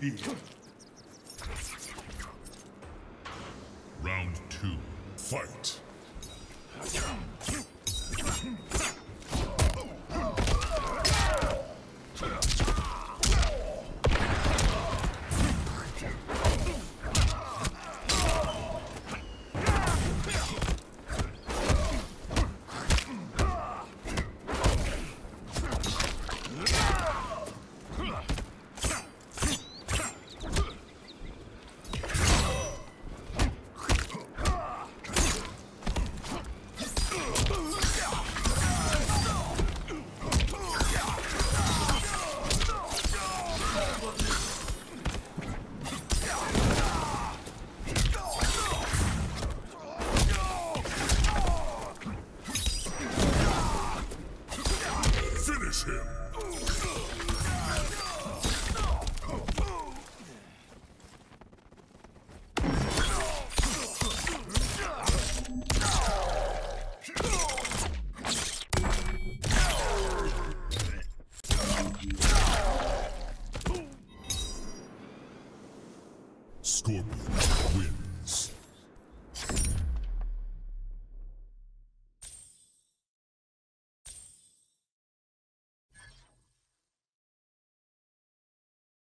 Round two. Fight. Finish him! Scorpion.